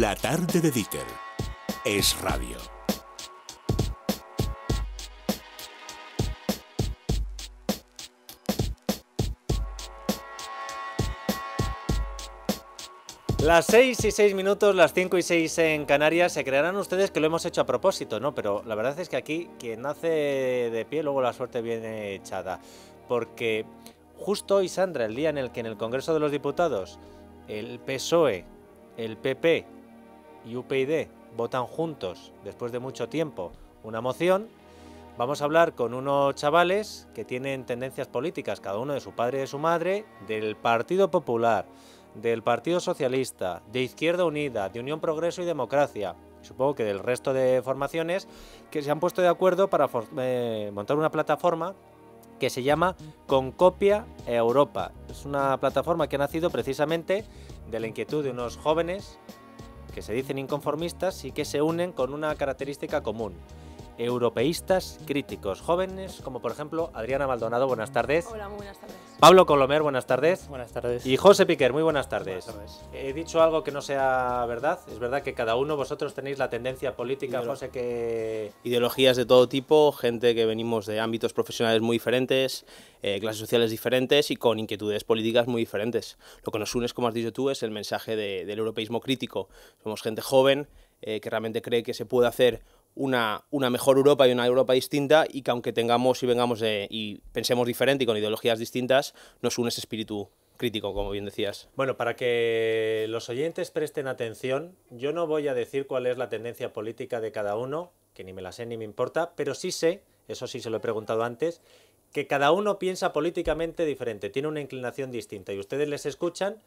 La tarde de Dicker es radio. Las 6 y 6 minutos, las 5 y 6 en Canarias, se creerán ustedes que lo hemos hecho a propósito, ¿no? Pero la verdad es que aquí quien nace de pie, luego la suerte viene echada. Porque justo hoy, Sandra, el día en el que en el Congreso de los Diputados el PSOE, el PP y UPyD votan juntos, después de mucho tiempo, una moción, vamos a hablar con unos chavales que tienen tendencias políticas, cada uno de su padre y de su madre, del Partido Popular, del Partido Socialista, de Izquierda Unida, de Unión Progreso y Democracia, supongo que del resto de formaciones, que se han puesto de acuerdo para eh, montar una plataforma que se llama Concopia Europa. Es una plataforma que ha nacido precisamente de la inquietud de unos jóvenes que se dicen inconformistas y que se unen con una característica común. Europeístas críticos, jóvenes como por ejemplo Adriana Maldonado, buenas tardes. Hola, muy buenas tardes. Pablo Colomer, buenas tardes. Buenas tardes. Y José Piquer, muy buenas tardes. Buenas tardes. He dicho algo que no sea verdad. Es verdad que cada uno vosotros tenéis la tendencia política, Ideolo- José, que... Ideologías de todo tipo, gente que venimos de ámbitos profesionales muy diferentes, eh, clases sociales diferentes y con inquietudes políticas muy diferentes. Lo que nos une, como has dicho tú, es el mensaje de- del europeísmo crítico. Somos gente joven eh, que realmente cree que se puede hacer una, una mejor Europa y una Europa distinta y que aunque tengamos y vengamos de- y pensemos diferente y con ideologías distintas, nos une ese espíritu crítico, como bien decías. Bueno, para que los oyentes presten atención, yo no voy a decir cuál es la tendencia política de cada uno, que ni me la sé ni me importa, pero sí sé, eso sí se lo he preguntado antes, que cada uno piensa políticamente diferente, tiene una inclinación distinta y ustedes les escuchan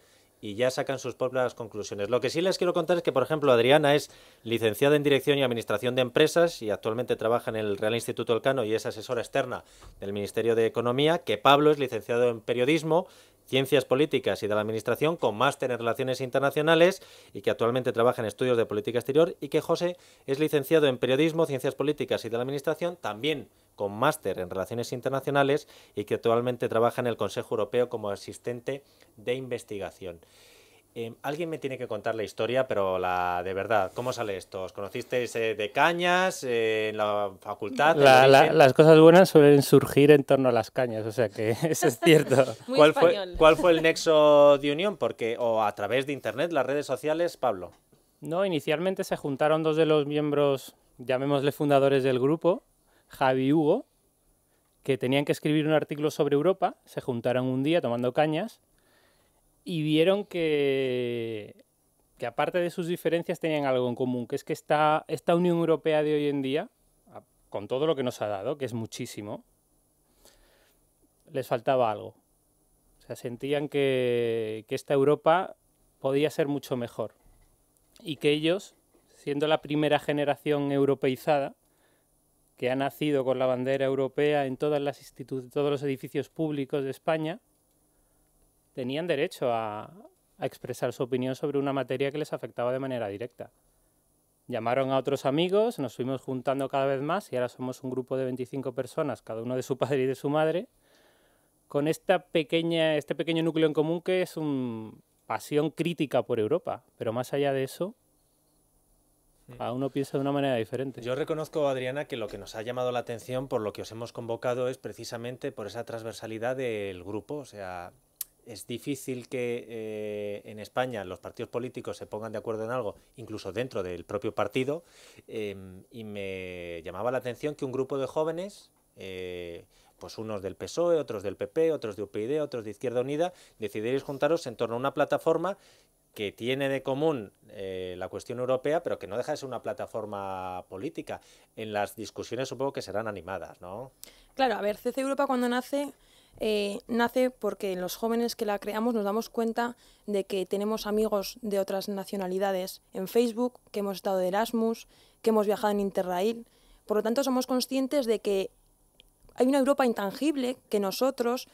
y ya sacan sus propias conclusiones. Lo que sí les quiero contar es que, por ejemplo, Adriana es licenciada en Dirección y Administración de Empresas y actualmente trabaja en el Real Instituto Elcano y es asesora externa del Ministerio de Economía, que Pablo es licenciado en Periodismo, Ciencias Políticas y de la Administración con máster en Relaciones Internacionales y que actualmente trabaja en estudios de política exterior y que José es licenciado en Periodismo, Ciencias Políticas y de la Administración, también con máster en Relaciones Internacionales y que actualmente trabaja en el Consejo Europeo como asistente de investigación. Eh, Alguien me tiene que contar la historia, pero la de verdad. ¿Cómo sale esto? ¿Os conocisteis eh, de cañas eh, en la facultad? la- las cosas buenas suelen surgir en torno a las cañas, o sea que eso es cierto. Muy ¿Cuál fue. ¿Cuál fue el nexo de unión? Porque, o a través de internet, las redes sociales, Pablo. No, inicialmente se juntaron dos de los miembros, llamémosle fundadores del grupo, Javi y Hugo, que tenían que escribir un artículo sobre Europa, se juntaron un día tomando cañas y vieron que, que aparte de sus diferencias tenían algo en común, que es que esta, esta Unión Europea de hoy en día, con todo lo que nos ha dado, que es muchísimo, les faltaba algo. O sea, sentían que, que esta Europa podía ser mucho mejor y que ellos, siendo la primera generación europeizada, que ha nacido con la bandera europea en todas las todos los edificios públicos de España, tenían derecho a, a expresar su opinión sobre una materia que les afectaba de manera directa. Llamaron a otros amigos, nos fuimos juntando cada vez más y ahora somos un grupo de 25 personas, cada uno de su padre y de su madre, con esta pequeña, este pequeño núcleo en común que es una pasión crítica por Europa. Pero más allá de eso, cada uno piensa de una manera diferente. Yo reconozco, Adriana, que lo que nos ha llamado la atención por lo que os hemos convocado es precisamente por esa transversalidad del grupo. O sea, es difícil que eh, en España los partidos políticos se pongan de acuerdo en algo, incluso dentro del propio partido. eh, y me llamaba la atención que un grupo de jóvenes, eh, pues unos del PSOE, otros del PP, otros de UPyD, otros de Izquierda Unida, decidierais juntaros en torno a una plataforma que tiene de común eh, la cuestión europea, pero que no deja de ser una plataforma política. En las discusiones supongo que serán animadas, ¿no? Claro, a ver, CC Europa cuando nace, eh, nace porque los jóvenes que la creamos nos damos cuenta de que tenemos amigos de otras nacionalidades en Facebook, que hemos estado de Erasmus, que hemos viajado en Interrail. Por lo tanto, somos conscientes de que hay una Europa intangible que nosotros,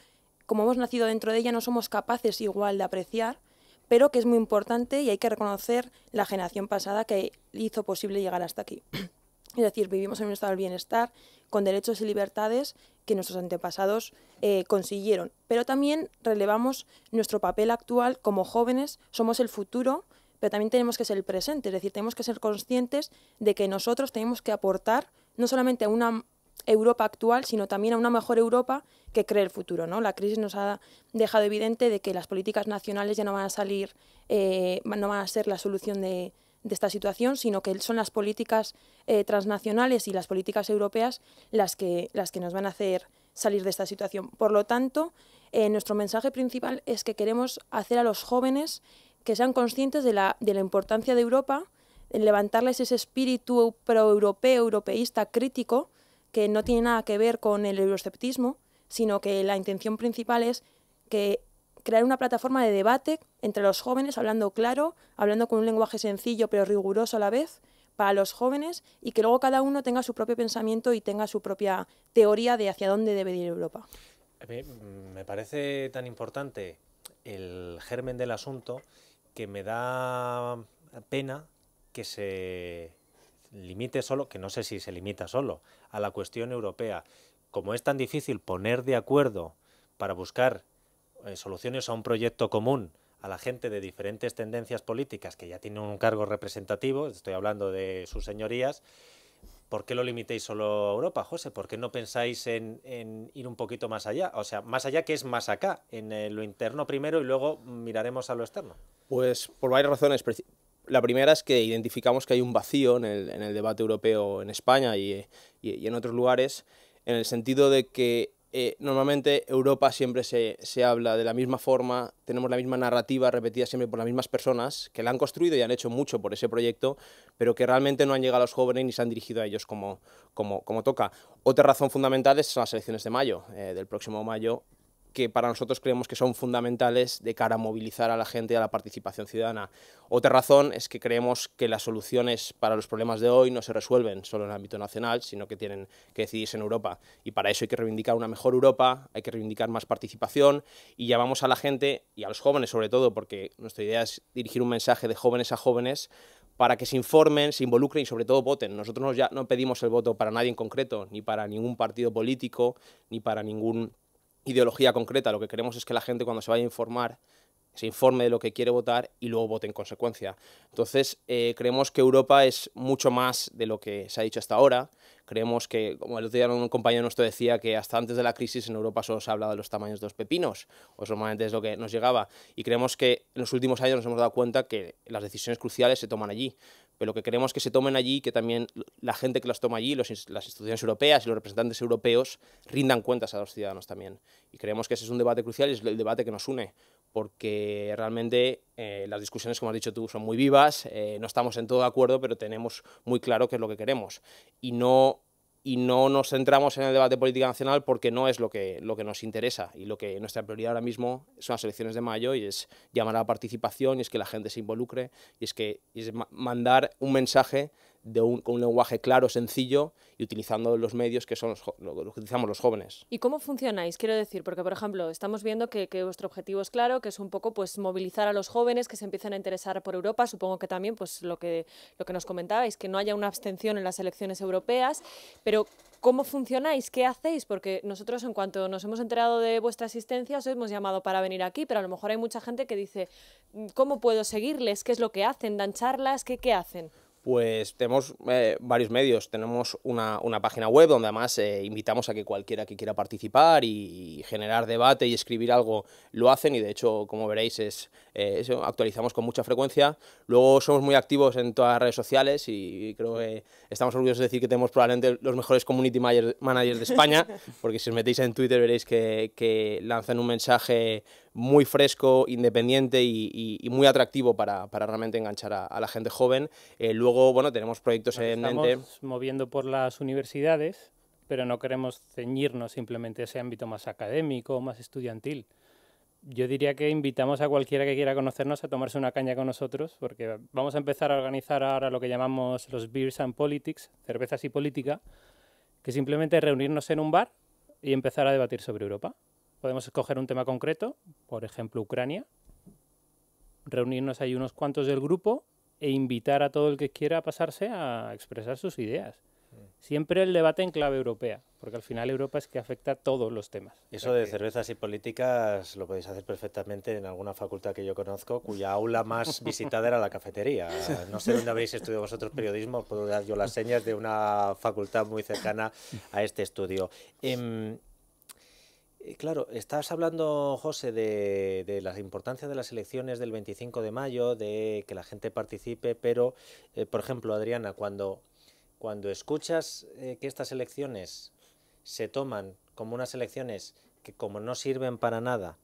como hemos nacido dentro de ella, no somos capaces igual de apreciar, pero que es muy importante y hay que reconocer la generación pasada que hizo posible llegar hasta aquí. Es decir, vivimos en un estado del bienestar con derechos y libertades que nuestros antepasados eh, consiguieron. Pero también relevamos nuestro papel actual como jóvenes, somos el futuro, pero también tenemos que ser el presente, es decir, tenemos que ser conscientes de que nosotros tenemos que aportar no solamente a una Europa actual, sino también a una mejor Europa que cree el futuro. ¿no? La crisis nos ha dejado evidente de que las políticas nacionales ya no van a salir, eh, no van a ser la solución de, esta situación, sino que son las políticas eh, transnacionales y las políticas europeas las que, las que nos van a hacer salir de esta situación. Por lo tanto, eh, nuestro mensaje principal es que queremos hacer a los jóvenes que sean conscientes de la, de la importancia de Europa, en levantarles ese espíritu pro-europeo, europeísta, crítico, que no tiene nada que ver con el euroesceptismo, sino que la intención principal es que crear una plataforma de debate entre los jóvenes, hablando claro, hablando con un lenguaje sencillo pero riguroso a la vez para los jóvenes y que luego cada uno tenga su propio pensamiento y tenga su propia teoría de hacia dónde debe ir Europa. Me parece tan importante el germen del asunto que me da pena que se limite solo, que no sé si se limita solo, a la cuestión europea. Como es tan difícil poner de acuerdo para buscar eh, soluciones a un proyecto común a la gente de diferentes tendencias políticas que ya tienen un cargo representativo, estoy hablando de sus señorías, ¿por qué lo limitéis solo a Europa, José? ¿Por qué no pensáis en, ir un poquito más allá? O sea, más allá que es más acá, en eh, lo interno primero y luego miraremos a lo externo. Pues por varias razones. La primera es que identificamos que hay un vacío en el, debate europeo en España y, en otros lugares, en el sentido de que eh, normalmente Europa siempre se, habla de la misma forma, tenemos la misma narrativa repetida siempre por las mismas personas que la han construido y han hecho mucho por ese proyecto, pero que realmente no han llegado a los jóvenes ni se han dirigido a ellos como, como, como toca. Otra razón fundamental es las elecciones de mayo, eh, del próximo mayo, que para nosotros creemos que son fundamentales de cara a movilizar a la gente a la participación ciudadana. Otra razón es que creemos que las soluciones para los problemas de hoy no se resuelven solo en el ámbito nacional, sino que tienen que decidirse en Europa. Y para eso hay que reivindicar una mejor Europa, hay que reivindicar más participación y llamamos a la gente y a los jóvenes sobre todo, porque nuestra idea es dirigir un mensaje de jóvenes a jóvenes para que se informen, se involucren y sobre todo voten. Nosotros ya no pedimos el voto para nadie en concreto, ni para ningún partido político, ni para ningún ideología concreta, lo que queremos es que la gente cuando se vaya a informar se informe de lo que quiere votar y luego vote en consecuencia. Entonces, eh, creemos que Europa es mucho más de lo que se ha dicho hasta ahora. Creemos que, como el otro día un compañero nuestro decía, que hasta antes de la crisis en Europa solo se hablaba de los tamaños de los pepinos, o solamente es lo que nos llegaba. Y creemos que en los últimos años nos hemos dado cuenta que las decisiones cruciales se toman allí pero lo que queremos es que se tomen allí, que también la gente que las toma allí, las instituciones europeas y los representantes europeos rindan cuentas a los ciudadanos también. Y creemos que ese es un debate crucial y es el debate que nos une, porque realmente eh, las discusiones, como has dicho tú, son muy vivas, eh, no estamos en todo de acuerdo, pero tenemos muy claro qué es lo que queremos. Y no y no nos centramos en el debate de política nacional porque no es lo que, lo que nos interesa. Y lo que nuestra prioridad ahora mismo son las elecciones de mayo y es llamar a la participación y es que la gente se involucre y es que es mandar un mensaje de un, con un lenguaje claro, sencillo y utilizando los medios que son lo, que utilizamos los jóvenes. ¿Y cómo funcionáis? Quiero decir, porque por ejemplo, estamos viendo que, que, vuestro objetivo es claro, que es un poco pues movilizar a los jóvenes que se empiecen a interesar por Europa, supongo que también pues lo que, lo que nos comentabais, que no haya una abstención en las elecciones europeas, pero ¿Cómo funcionáis? ¿Qué hacéis? Porque nosotros en cuanto nos hemos enterado de vuestra asistencia os hemos llamado para venir aquí, pero a lo mejor hay mucha gente que dice, ¿cómo puedo seguirles? ¿Qué es lo que hacen? ¿Dan charlas? ¿Qué, qué hacen? Pues tenemos eh, varios medios. Tenemos una, página web donde además eh, invitamos a que cualquiera que quiera participar y, generar debate y escribir algo lo hacen y de hecho, como veréis, es, eh, eso, actualizamos con mucha frecuencia. Luego somos muy activos en todas las redes sociales y creo que estamos orgullosos de decir que tenemos probablemente los mejores community managers de España, porque si os metéis en Twitter veréis que, que lanzan un mensaje muy fresco, independiente y, muy atractivo para, realmente enganchar a, la gente joven. Eh, luego, bueno, tenemos proyectos en mente. Estamos moviendo por las universidades, pero no queremos ceñirnos simplemente a ese ámbito más académico, más estudiantil. Yo diría que invitamos a cualquiera que quiera conocernos a tomarse una caña con nosotros, porque vamos a empezar a organizar ahora lo que llamamos los Beers and Politics, cervezas y política, que simplemente es reunirnos en un bar y empezar a debatir sobre Europa. Podemos escoger un tema concreto, por ejemplo Ucrania, reunirnos ahí unos cuantos del grupo e invitar a todo el que quiera pasarse a expresar sus ideas. Siempre el debate en clave europea, porque al final Europa es que afecta a todos los temas. Eso de cervezas y políticas lo podéis hacer perfectamente en alguna facultad que yo conozco, cuya aula más visitada era la cafetería. No sé dónde habéis estudiado vosotros periodismo, puedo dar yo las señas de una facultad muy cercana a este estudio. Em, eh, claro, estás hablando, José, de, de, la importancia de las elecciones del 25 de mayo, de que la gente participe, pero, eh, por ejemplo, Adriana, cuando cuando escuchas eh, que estas elecciones se toman como unas elecciones que como no sirven para nada,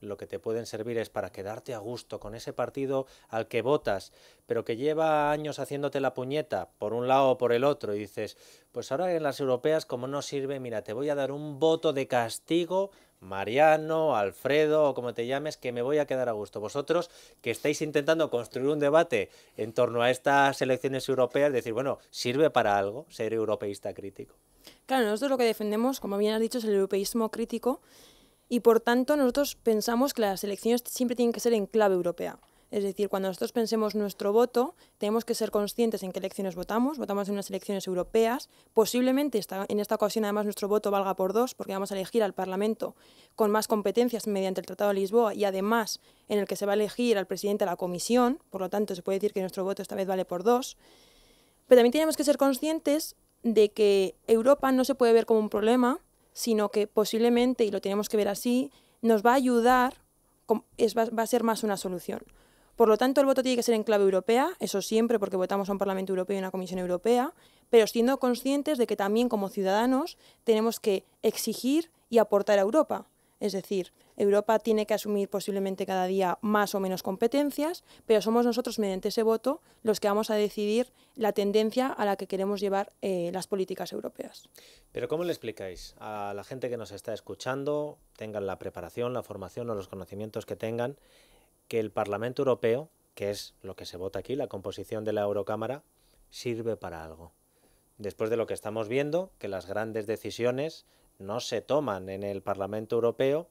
lo que te pueden servir es para quedarte a gusto con ese partido al que votas, pero que lleva años haciéndote la puñeta por un lado o por el otro, y dices, pues ahora en las europeas como no sirve, mira, te voy a dar un voto de castigo Mariano, Alfredo o como te llames, que me voy a quedar a gusto. Vosotros que estáis intentando construir un debate en torno a estas elecciones europeas, decir, bueno, ¿sirve para algo ser europeísta crítico? Claro, nosotros lo que defendemos, como bien has dicho, es el europeísmo crítico y por tanto nosotros pensamos que las elecciones siempre tienen que ser en clave europea. Es decir, cuando nosotros pensemos nuestro voto, tenemos que ser conscientes en qué elecciones votamos. Votamos en unas elecciones europeas. Posiblemente en esta ocasión, además, nuestro voto valga por dos, porque vamos a elegir al Parlamento con más competencias mediante el Tratado de Lisboa y además en el que se va a elegir al presidente de la Comisión. Por lo tanto, se puede decir que nuestro voto esta vez vale por dos. Pero también tenemos que ser conscientes de que Europa no se puede ver como un problema, sino que posiblemente, y lo tenemos que ver así, nos va a ayudar, va a ser más una solución. Por lo tanto, el voto tiene que ser en clave europea, eso siempre porque votamos a un Parlamento Europeo y una Comisión Europea, pero siendo conscientes de que también como ciudadanos tenemos que exigir y aportar a Europa. Es decir, Europa tiene que asumir posiblemente cada día más o menos competencias, pero somos nosotros mediante ese voto los que vamos a decidir la tendencia a la que queremos llevar eh, las políticas europeas. Pero ¿cómo le explicáis a la gente que nos está escuchando, tengan la preparación, la formación o los conocimientos que tengan, que el Parlamento Europeo, que es lo que se vota aquí, la composición de la Eurocámara, sirve para algo. Después de lo que estamos viendo, que las grandes decisiones no se toman en el Parlamento Europeo,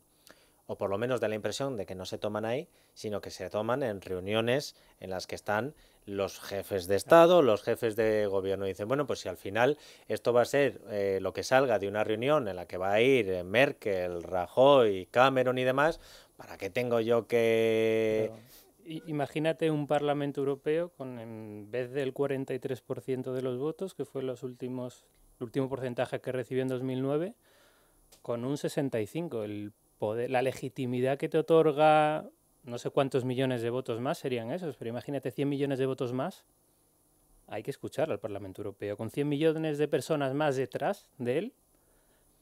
o por lo menos da la impresión de que no se toman ahí, sino que se toman en reuniones en las que están los jefes de Estado, los jefes de gobierno. dicen, bueno, pues si al final esto va a ser eh, lo que salga de una reunión en la que va a ir Merkel, Rajoy, Cameron y demás, ¿Para qué tengo yo que...? imagínate un Parlamento Europeo con, en vez del 43% de los votos, que fue los últimos, el último porcentaje que recibió en 2009, con un 65%. El poder, la legitimidad que te otorga no sé cuántos millones de votos más serían esos, pero imagínate 100 millones de votos más. Hay que escuchar al Parlamento Europeo. Con 100 millones de personas más detrás de él,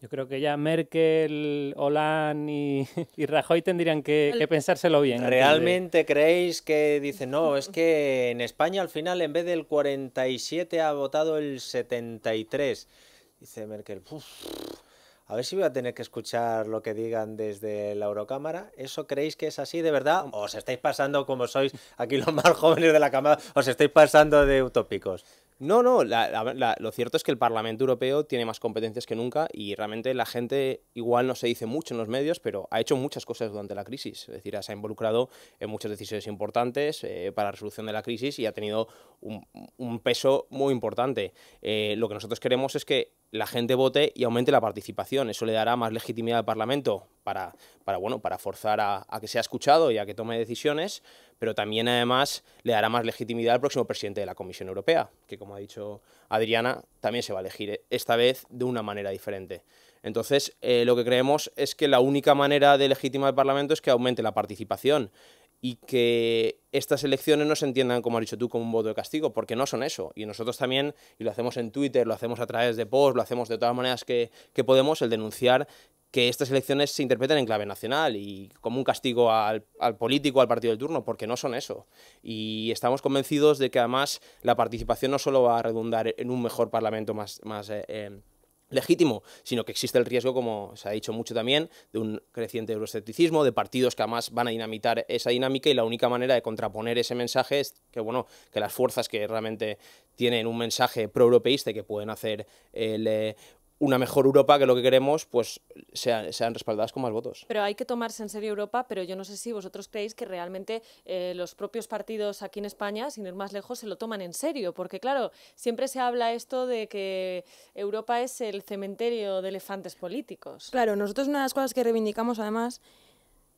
yo creo que ya Merkel, Hollande y, Rajoy tendrían que, pensárselo bien. ¿Realmente creéis que dicen, no, es que en España al final en vez del 47 ha votado el 73? Dice Merkel, a ver si voy a tener que escuchar lo que digan desde la Eurocámara. ¿Eso creéis que es así de verdad? ¿O os estáis pasando, como sois aquí los más jóvenes de la Cámara, os estáis pasando de utópicos? No, no, lo cierto es que el Parlamento Europeo tiene más competencias que nunca y realmente la gente igual no se dice mucho en los medios, pero ha hecho muchas cosas durante la crisis. Es decir, se ha involucrado en muchas decisiones importantes eh, para la resolución de la crisis y ha tenido un, peso muy importante. Eh, lo que nosotros queremos es que la gente vote y aumente la participación. Eso le dará más legitimidad al Parlamento para, para, bueno, para forzar a, que sea escuchado y a que tome decisiones, pero también además le dará más legitimidad al próximo presidente de la Comisión Europea, que como ha dicho Adriana, también se va a elegir esta vez de una manera diferente. Entonces, eh, lo que creemos es que la única manera de legitimar al Parlamento es que aumente la participación y que estas elecciones no se entiendan, como has dicho tú, como un voto de castigo, porque no son eso. Y nosotros también, y lo hacemos en Twitter, lo hacemos a través de posts, lo hacemos de todas maneras que, que podemos, el denunciar que estas elecciones se interpreten en clave nacional y como un castigo al, al, político, al partido del turno, porque no son eso. Y estamos convencidos de que además la participación no solo va a redundar en un mejor parlamento más, más eh, eh, legítimo, sino que existe el riesgo, como se ha dicho mucho también, de un creciente euroescepticismo, de partidos que además van a dinamitar esa dinámica y la única manera de contraponer ese mensaje es que, bueno, que las fuerzas que realmente tienen un mensaje pro-europeísta y que pueden hacer el, eh, una mejor Europa, que lo que queremos, pues sean, sean respaldadas con más votos. Pero hay que tomarse en serio Europa, pero yo no sé si vosotros creéis que realmente eh, los propios partidos aquí en España, sin ir más lejos, se lo toman en serio, porque claro, siempre se habla esto de que Europa es el cementerio de elefantes políticos. Claro, nosotros una de las cosas que reivindicamos además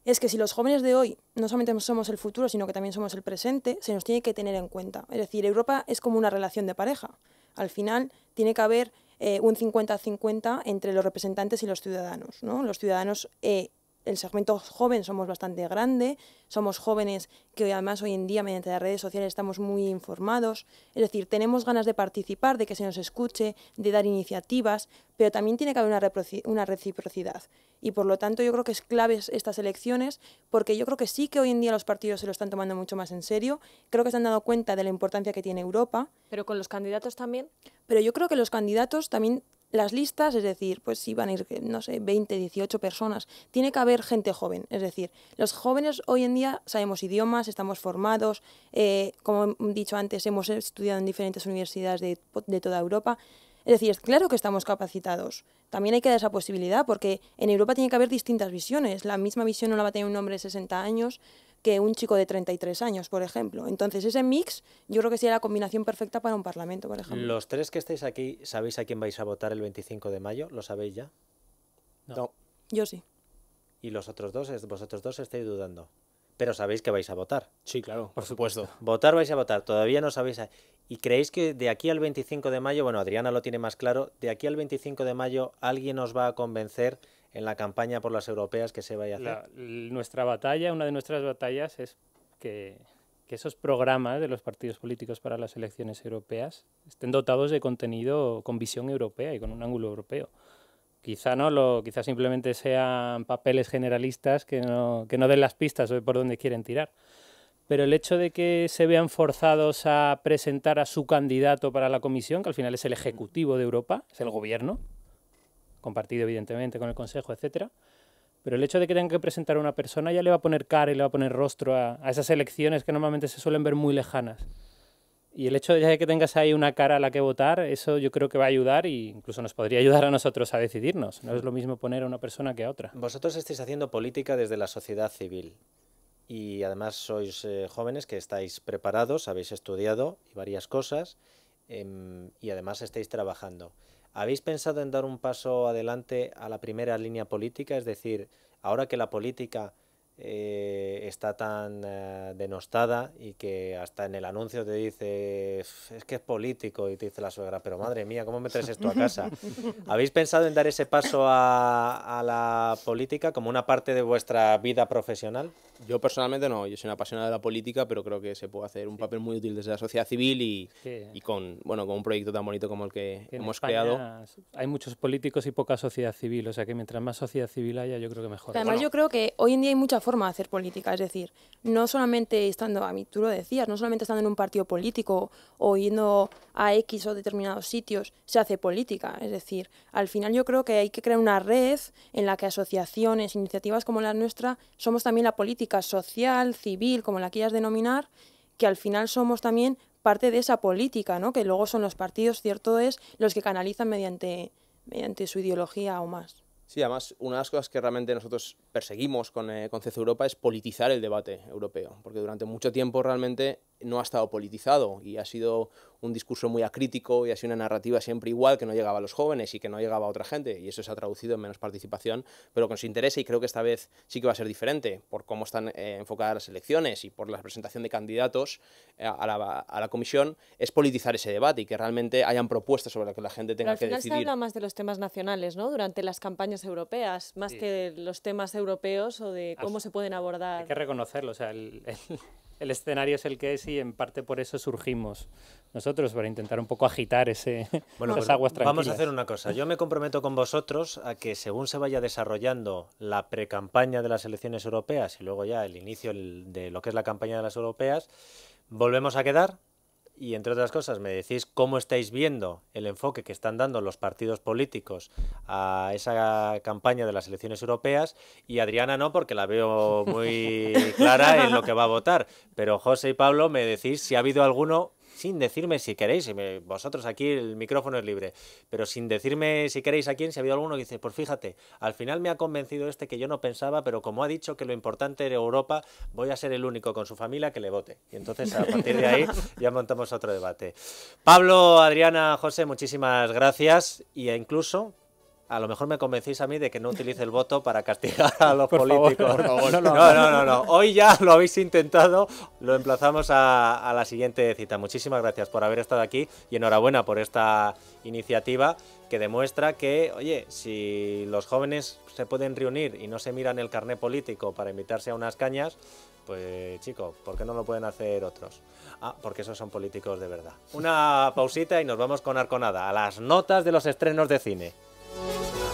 es que si los jóvenes de hoy no solamente somos el futuro, sino que también somos el presente, se nos tiene que tener en cuenta. Es decir, Europa es como una relación de pareja. Al final tiene que haber eh, un 50-50 entre los representantes y los ciudadanos. ¿no? Los ciudadanos, eh, el segmento joven somos bastante grande, somos jóvenes que además hoy en día mediante las redes sociales estamos muy informados, es decir, tenemos ganas de participar, de que se nos escuche, de dar iniciativas, pero también tiene que haber una, una reciprocidad. Y por lo tanto yo creo que es clave estas elecciones, porque yo creo que sí que hoy en día los partidos se lo están tomando mucho más en serio, creo que se han dado cuenta de la importancia que tiene Europa. ¿Pero con los candidatos también? Pero yo creo que los candidatos también las listas, es decir, pues si van a ir, no sé, 20, 18 personas, tiene que haber gente joven. Es decir, los jóvenes hoy en día sabemos idiomas, estamos formados, eh, como he dicho antes, hemos estudiado en diferentes universidades de, de toda Europa. Es decir, claro que estamos capacitados. También hay que dar esa posibilidad, porque en Europa tiene que haber distintas visiones. La misma visión no la va a tener un hombre de 60 años que un chico de 33 años, por ejemplo. Entonces, ese mix yo creo que sería la combinación perfecta para un parlamento, por ejemplo. Los tres que estáis aquí, ¿sabéis a quién vais a votar el 25 de mayo? ¿Lo sabéis ya? No. Yo sí. ¿Y los otros dos, vosotros dos estáis dudando? Pero sabéis que vais a votar. Sí, claro, por supuesto. Votar vais a votar, todavía no sabéis. ¿Y creéis que de aquí al 25 de mayo, bueno, Adriana lo tiene más claro, de aquí al 25 de mayo alguien os va a convencer en la campaña por las europeas que se vaya a hacer? nuestra batalla, una de nuestras batallas es que, esos programas de los partidos políticos para las elecciones europeas estén dotados de contenido con visión europea y con un ángulo europeo. Quizá no lo, quizá simplemente sean papeles generalistas que no, que no den las pistas de por dónde quieren tirar. Pero el hecho de que se vean forzados a presentar a su candidato para la comisión, que al final es el ejecutivo de Europa, es el gobierno, compartido evidentemente con el Consejo, etcétera. Pero el hecho de que tengan que presentar a una persona ya le va a poner cara y le va a poner rostro a, esas elecciones que normalmente se suelen ver muy lejanas. Y el hecho de que tengas ahí una cara a la que votar, eso yo creo que va a ayudar e incluso nos podría ayudar a nosotros a decidirnos. No es lo mismo poner a una persona que a otra. Vosotros estáis haciendo política desde la sociedad civil y además sois eh, jóvenes que estáis preparados, habéis estudiado varias cosas em, y además estáis trabajando. ¿Habéis pensado en dar un paso adelante a la primera línea política? Es decir, ahora que la política eh, está tan eh, denostada y que hasta en el anuncio te dice es que es político y te dice la suegra, pero madre mía, ¿cómo me traes esto a casa? ¿Habéis pensado en dar ese paso a, a la política como una parte de vuestra vida profesional? Yo personalmente no, yo soy una apasionada de la política, pero creo que se puede hacer un papel muy útil desde la sociedad civil y, y con, bueno, con un proyecto tan bonito como el que hemos creado. Hay muchos políticos y poca sociedad civil, o sea que mientras más sociedad civil haya, yo creo que mejor. Además, yo creo que hoy en día hay mucha forma de hacer política, es decir, no solamente estando, a mí tú lo decías, no solamente estando en un partido político o yendo a X o determinados sitios, se hace política, es decir, al final yo creo que hay que crear una red en la que asociaciones, iniciativas como la nuestra, somos también la política social, civil, como la quieras denominar, que al final somos también parte de esa política, ¿no? que luego son los partidos, cierto es, los que canalizan mediante, mediante su ideología o más. Sí, además, una de las cosas que realmente nosotros perseguimos con, eh, con CEC Europa es politizar el debate europeo, porque durante mucho tiempo realmente no ha estado politizado y ha sido un discurso muy acrítico y sido una narrativa siempre igual que no llegaba a los jóvenes y que no llegaba a otra gente y eso se ha traducido en menos participación, pero que nos interesa y creo que esta vez sí que va a ser diferente por cómo están eh, enfocadas las elecciones y por la presentación de candidatos eh, a, la, a, la, comisión, es politizar ese debate y que realmente hayan propuestas sobre las que la gente tenga que decidir. Al final se habla más de los temas nacionales, ¿no? Durante las campañas europeas, más sí. que los temas europeos o de cómo se pueden abordar. Hay que reconocerlo, o sea, el, el el escenario es el que es y en parte por eso surgimos nosotros, para intentar un poco agitar ese, bueno, esas aguas tranquilas. Vamos a hacer una cosa. Yo me comprometo con vosotros a que según se vaya desarrollando la precampaña de las elecciones europeas y luego ya el inicio de lo que es la campaña de las europeas, volvemos a quedar y entre otras cosas me decís cómo estáis viendo el enfoque que están dando los partidos políticos a esa campaña de las elecciones europeas y Adriana no porque la veo muy clara en lo que va a votar, pero José y Pablo me decís si ha habido alguno sin decirme si queréis, vosotros aquí el micrófono es libre, pero sin decirme si queréis a quién, si ha habido alguno que dice, pues fíjate, al final me ha convencido este que yo no pensaba, pero como ha dicho que lo importante era Europa, voy a ser el único con su familia que le vote. Y entonces a partir de ahí ya montamos otro debate. Pablo, Adriana, José, muchísimas gracias y incluso a lo mejor me convencéis a mí de que no utilice el voto para castigar a los políticos. no, no, no, Hoy ya lo habéis intentado. Lo emplazamos a, la siguiente cita. Muchísimas gracias por haber estado aquí y enhorabuena por esta iniciativa que demuestra que, oye, si los jóvenes se pueden reunir y no se miran el carné político para invitarse a unas cañas, pues chico, ¿por qué no lo pueden hacer otros? Ah, porque esos son políticos de verdad. Una pausita y nos vamos con Arconada, a las notas de los estrenos de cine. Thank you.